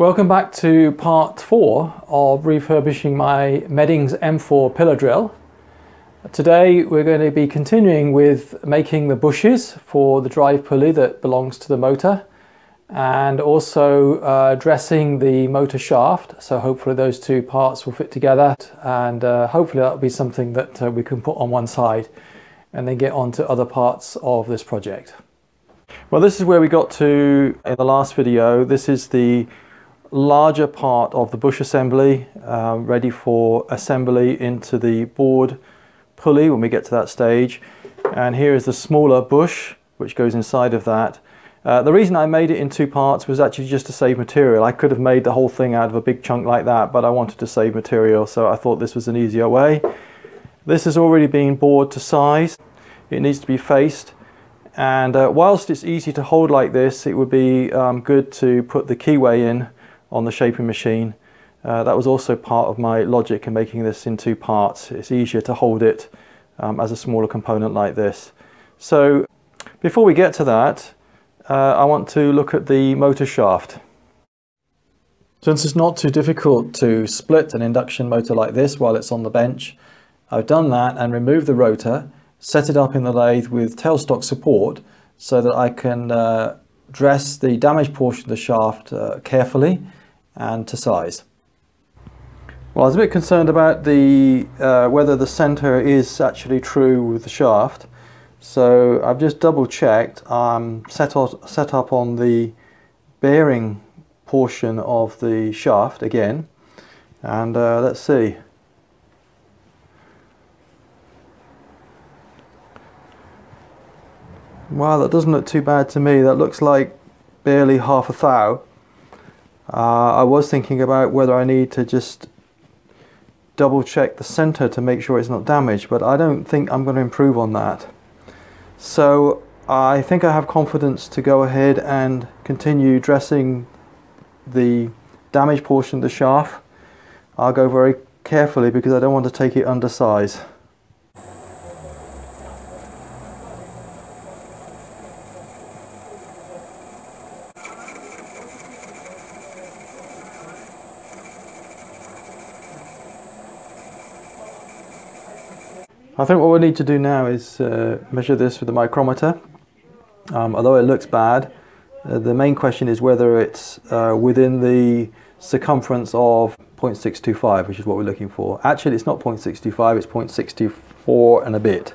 Welcome back to part four of refurbishing my Meddings M4 pillar drill. Today we're going to be continuing with making the bushes for the drive pulley that belongs to the motor and also uh, dressing the motor shaft so hopefully those two parts will fit together and uh, hopefully that'll be something that uh, we can put on one side and then get on to other parts of this project. Well this is where we got to in the last video. This is the larger part of the bush assembly um, ready for assembly into the board pulley when we get to that stage. And here is the smaller bush, which goes inside of that. Uh, the reason I made it in two parts was actually just to save material. I could have made the whole thing out of a big chunk like that, but I wanted to save material, so I thought this was an easier way. This has already been bored to size. It needs to be faced. And uh, whilst it's easy to hold like this, it would be um, good to put the keyway in on the shaping machine uh, that was also part of my logic in making this in two parts. It's easier to hold it um, as a smaller component like this. So before we get to that, uh, I want to look at the motor shaft. Since it's not too difficult to split an induction motor like this while it's on the bench, I've done that and removed the rotor, set it up in the lathe with tailstock support so that I can uh, dress the damaged portion of the shaft uh, carefully and to size. Well, I was a bit concerned about the uh, whether the center is actually true with the shaft. So I've just double checked. I'm set, set up on the bearing portion of the shaft again. And uh, let's see. Wow, that doesn't look too bad to me. That looks like barely half a thou. Uh, I was thinking about whether I need to just double check the center to make sure it's not damaged, but I don't think I'm going to improve on that. So I think I have confidence to go ahead and continue dressing the damaged portion of the shaft. I'll go very carefully because I don't want to take it under size. I think what we need to do now is uh, measure this with the micrometer. Um, although it looks bad, uh, the main question is whether it's uh, within the circumference of 0.625, which is what we're looking for. Actually, it's not 0.625, it's 0.624 and a bit.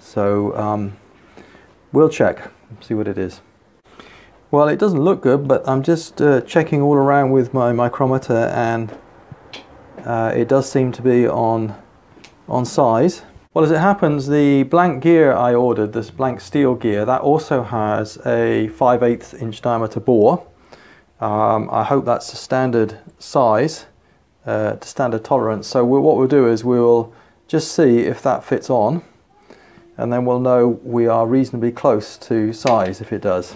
So um, we'll check, see what it is. Well, it doesn't look good, but I'm just uh, checking all around with my micrometer and uh, it does seem to be on, on size. Well, as it happens, the blank gear I ordered, this blank steel gear, that also has a 5 8 inch diameter bore. Um, I hope that's a standard size, uh, to standard tolerance. So we'll, what we'll do is we'll just see if that fits on, and then we'll know we are reasonably close to size if it does.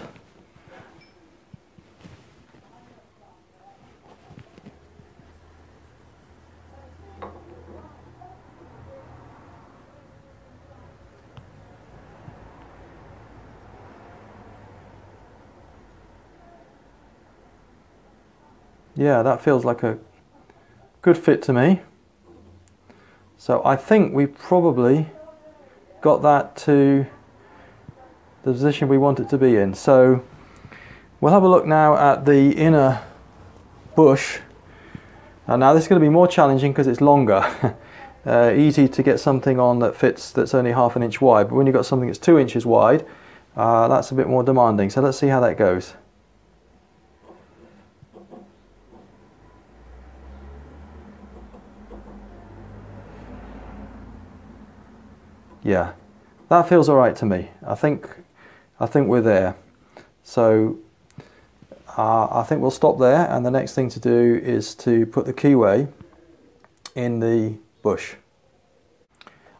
Yeah, that feels like a good fit to me. So I think we probably got that to the position we want it to be in. So we'll have a look now at the inner bush. And now this is going to be more challenging because it's longer. uh, easy to get something on that fits that's only half an inch wide, but when you've got something that's two inches wide, uh, that's a bit more demanding. So let's see how that goes. Yeah, that feels all right to me. I think, I think we're there. So uh, I think we'll stop there and the next thing to do is to put the keyway in the bush.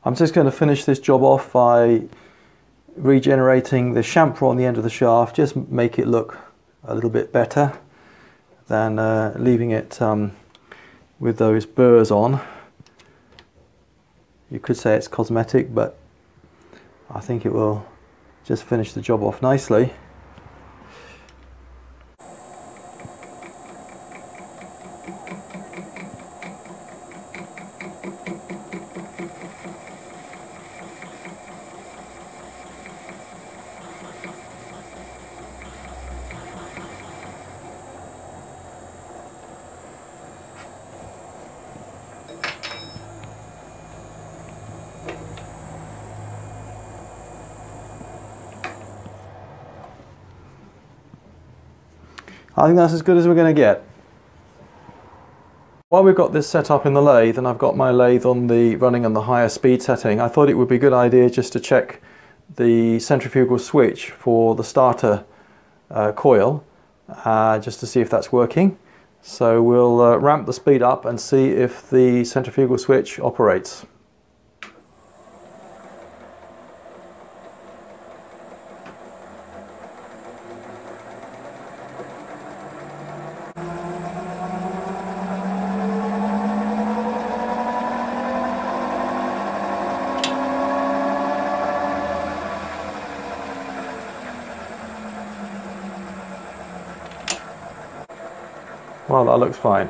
I'm just going to finish this job off by regenerating the chamfer on the end of the shaft, just make it look a little bit better than uh, leaving it um, with those burrs on. You could say it's cosmetic, but I think it will just finish the job off nicely. I think that's as good as we're going to get. While we've got this set up in the lathe and I've got my lathe on the running on the higher speed setting, I thought it would be a good idea just to check the centrifugal switch for the starter uh, coil uh, just to see if that's working. So we'll uh, ramp the speed up and see if the centrifugal switch operates. That looks fine.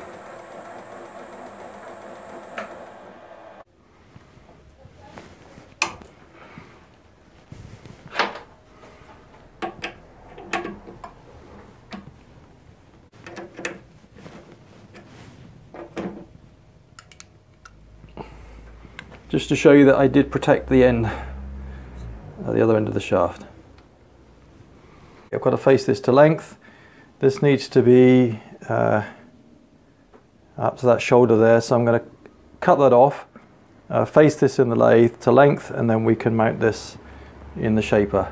Just to show you that I did protect the end, at the other end of the shaft. I've got to face this to length. This needs to be uh, up to that shoulder there. So I'm going to cut that off, uh, face this in the lathe to length, and then we can mount this in the shaper.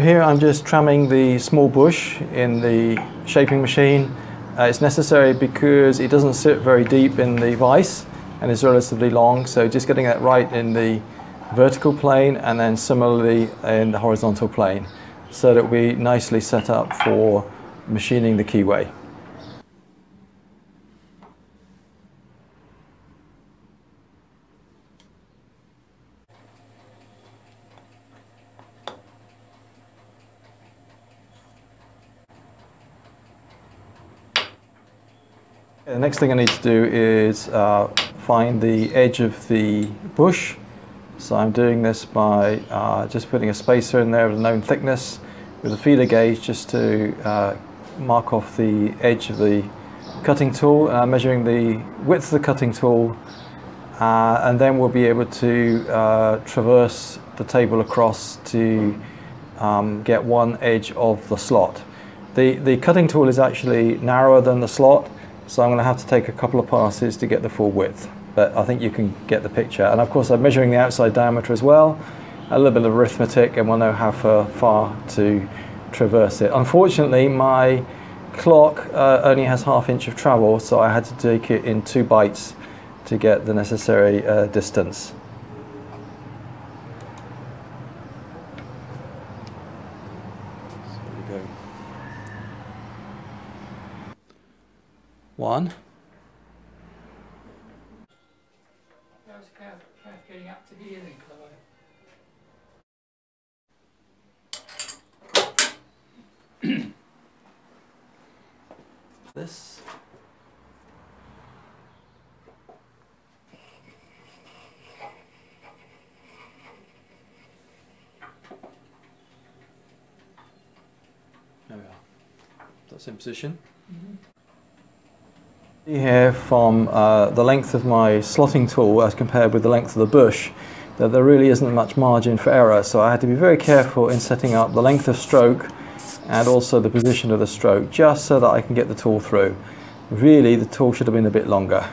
Here I'm just tramming the small bush in the shaping machine. Uh, it's necessary because it doesn't sit very deep in the vise and is relatively long, so just getting that right in the vertical plane and then similarly in the horizontal plane so that we nicely set up for machining the keyway. Next thing I need to do is uh, find the edge of the bush. So I'm doing this by uh, just putting a spacer in there of a known thickness with a feeler gauge just to uh, mark off the edge of the cutting tool. Uh, measuring the width of the cutting tool uh, and then we'll be able to uh, traverse the table across to um, get one edge of the slot. The, the cutting tool is actually narrower than the slot so I'm going to have to take a couple of passes to get the full width, but I think you can get the picture. And of course I'm measuring the outside diameter as well, a little bit of arithmetic and we'll know how far to traverse it. Unfortunately my clock uh, only has half inch of travel, so I had to take it in two bites to get the necessary uh, distance. one. This. There we are. That's in position. Here from uh, the length of my slotting tool as compared with the length of the bush that there really isn't much margin for error so I had to be very careful in setting up the length of stroke and also the position of the stroke just so that I can get the tool through. Really the tool should have been a bit longer.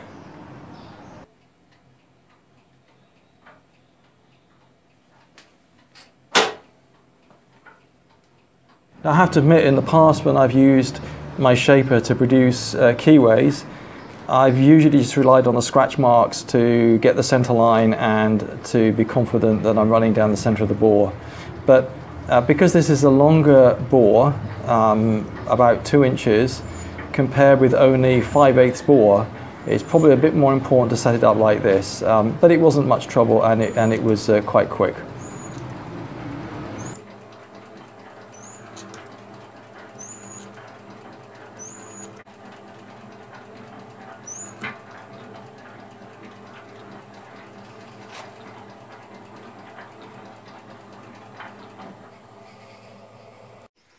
I have to admit in the past when I've used my shaper to produce uh, keyways I've usually just relied on the scratch marks to get the center line and to be confident that I'm running down the center of the bore. But uh, because this is a longer bore, um, about two inches, compared with only 5 eighths bore, it's probably a bit more important to set it up like this. Um, but it wasn't much trouble and it, and it was uh, quite quick.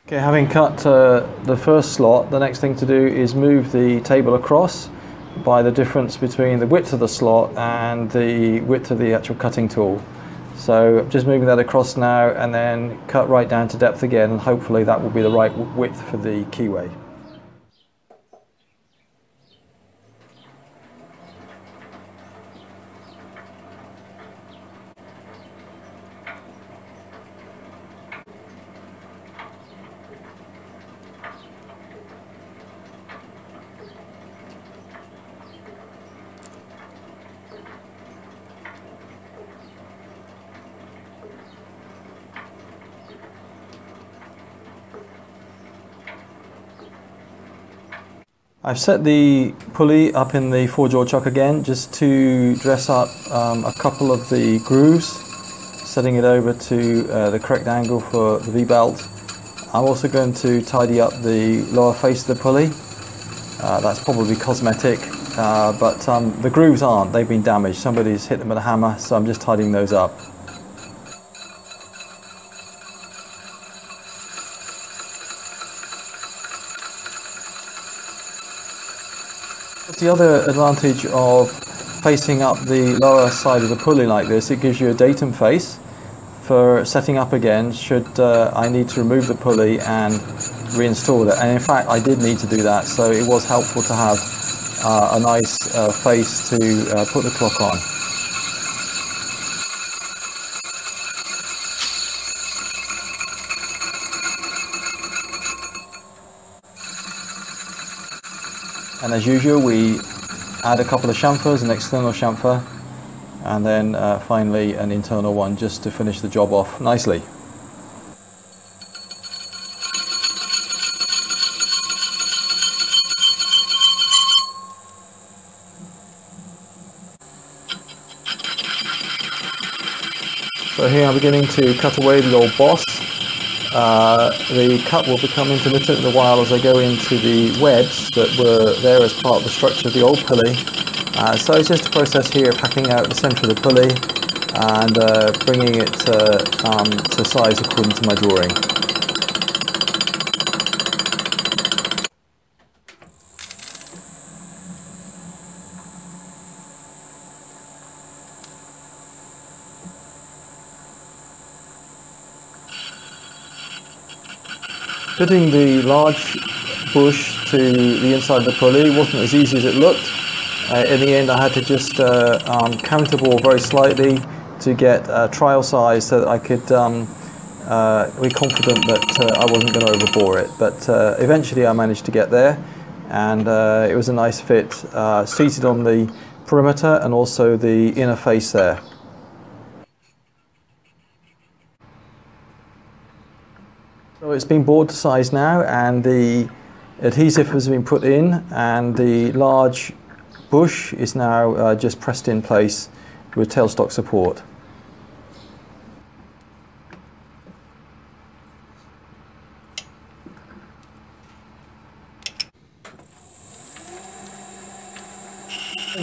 Okay, having cut uh, the first slot, the next thing to do is move the table across by the difference between the width of the slot and the width of the actual cutting tool. So just moving that across now and then cut right down to depth again and hopefully that will be the right width for the keyway. I've set the pulley up in the four jaw chuck again just to dress up um, a couple of the grooves, setting it over to uh, the correct angle for the V-belt. I'm also going to tidy up the lower face of the pulley. Uh, that's probably cosmetic, uh, but um, the grooves aren't, they've been damaged. Somebody's hit them with a hammer, so I'm just tidying those up. The other advantage of facing up the lower side of the pulley like this, it gives you a datum face for setting up again should uh, I need to remove the pulley and reinstall it. And in fact, I did need to do that, so it was helpful to have uh, a nice uh, face to uh, put the clock on. And as usual, we add a couple of chamfers, an external chamfer, and then uh, finally an internal one just to finish the job off nicely. So here I'm beginning to cut away the old boss uh, the cut will become intermittent in a while as I go into the webs that were there as part of the structure of the old pulley. Uh, so it's just a process here of hacking out the centre of the pulley and uh, bringing it um, to size according to my drawing. Fitting the large bush to the inside of the pulley wasn't as easy as it looked. Uh, in the end I had to just uh, um, counterbore very slightly to get a trial size so that I could um, uh, be confident that uh, I wasn't going to overbore it. But uh, eventually I managed to get there and it was a nice fit, seated on the perimeter and also the inner face there. So it's been bored to size now and the adhesive has been put in and the large bush is now uh, just pressed in place with tailstock support.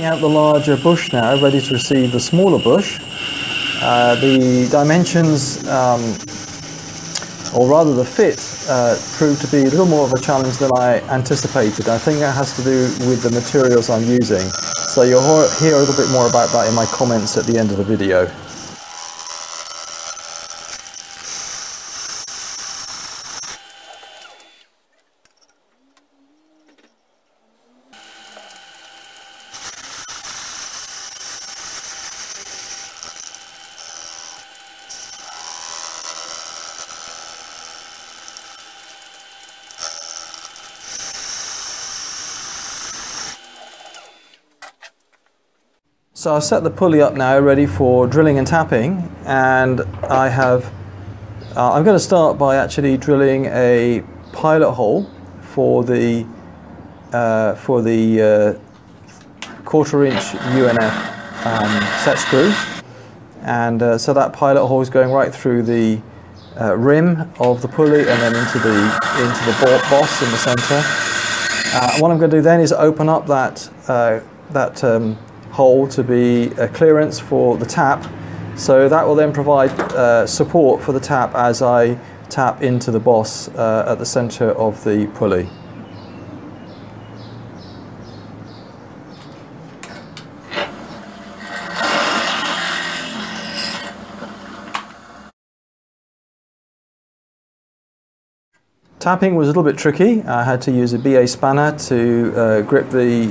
out the larger bush now, ready to receive the smaller bush. Uh, the dimensions um, or rather the fit, uh, proved to be a little more of a challenge than I anticipated. I think that has to do with the materials I'm using. So you'll hear a little bit more about that in my comments at the end of the video. So I've set the pulley up now ready for drilling and tapping and I have, uh, I'm going to start by actually drilling a pilot hole for the, uh, for the uh, quarter inch UNF um, set screw and uh, so that pilot hole is going right through the uh, rim of the pulley and then into the, into the boss in the center. Uh, what I'm going to do then is open up that, that um, hole to be a clearance for the tap. So that will then provide uh, support for the tap as I tap into the boss uh, at the center of the pulley. Tapping was a little bit tricky. I had to use a BA spanner to uh, grip the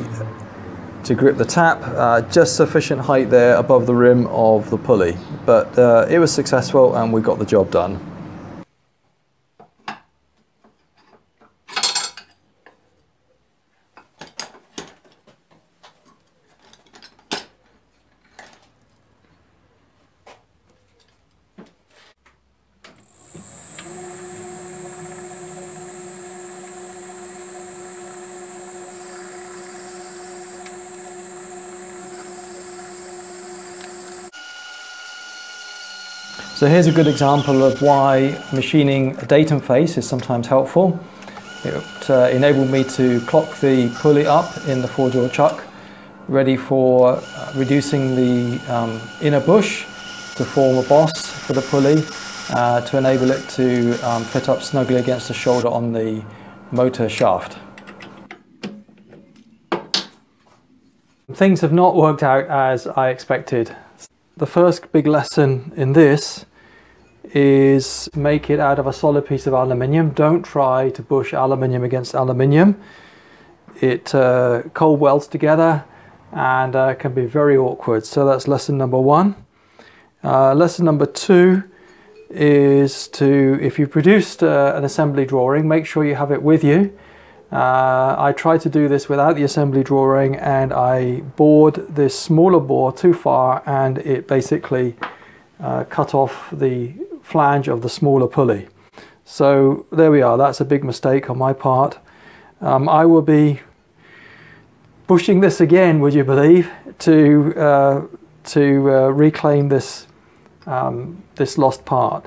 to grip the tap, uh, just sufficient height there above the rim of the pulley. But uh, it was successful and we got the job done. So here's a good example of why machining a datum face is sometimes helpful. It uh, enabled me to clock the pulley up in the four-jaw chuck, ready for uh, reducing the um, inner bush to form a boss for the pulley uh, to enable it to um, fit up snugly against the shoulder on the motor shaft. Things have not worked out as I expected. The first big lesson in this is make it out of a solid piece of aluminium. Don't try to bush aluminium against aluminium. It uh, cold welds together and uh, can be very awkward. So that's lesson number one. Uh, lesson number two is to, if you produced uh, an assembly drawing, make sure you have it with you uh, I tried to do this without the assembly drawing and I bored this smaller bore too far and it basically uh, cut off the flange of the smaller pulley. So there we are, that's a big mistake on my part. Um, I will be pushing this again, would you believe, to, uh, to uh, reclaim this, um, this lost part.